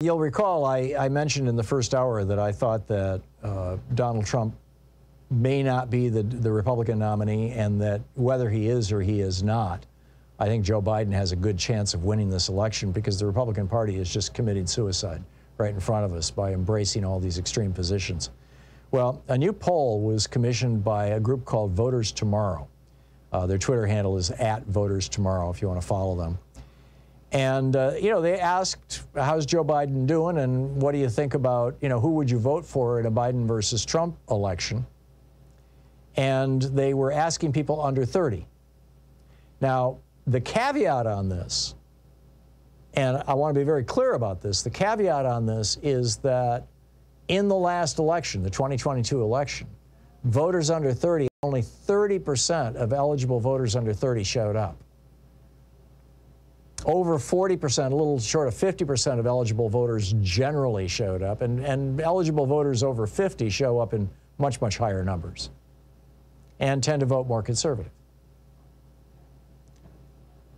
You'll recall I, I, mentioned in the first hour that I thought that uh, Donald Trump may not be the, the Republican nominee and that whether he is or he is not, I think Joe Biden has a good chance of winning this election because the Republican Party is just committing suicide right in front of us by embracing all these extreme positions. Well, a new poll was commissioned by a group called Voters Tomorrow. Uh, their Twitter handle is at Voters Tomorrow if you want to follow them. And, uh, you know, they asked, how's Joe Biden doing and what do you think about, you know, who would you vote for in a Biden versus Trump election? And they were asking people under 30. Now, the caveat on this, and I want to be very clear about this, the caveat on this is that in the last election, the 2022 election, voters under 30, only 30% of eligible voters under 30 showed up over 40%, a little short of 50% of eligible voters generally showed up, and, and eligible voters over 50 show up in much, much higher numbers and tend to vote more conservative.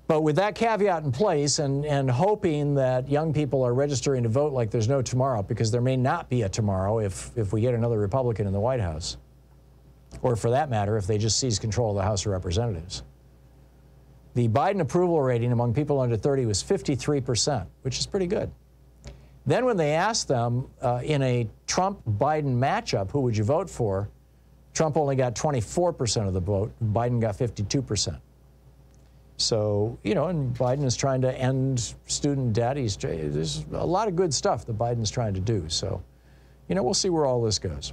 But with that caveat in place and, and hoping that young people are registering to vote like there's no tomorrow, because there may not be a tomorrow if, if we get another Republican in the White House, or for that matter, if they just seize control of the House of Representatives. The Biden approval rating among people under 30 was 53%, which is pretty good. Then when they asked them uh, in a Trump-Biden matchup, who would you vote for? Trump only got 24% of the vote. Biden got 52%. So, you know, and Biden is trying to end student debt. He's, there's a lot of good stuff that Biden's trying to do. So, you know, we'll see where all this goes.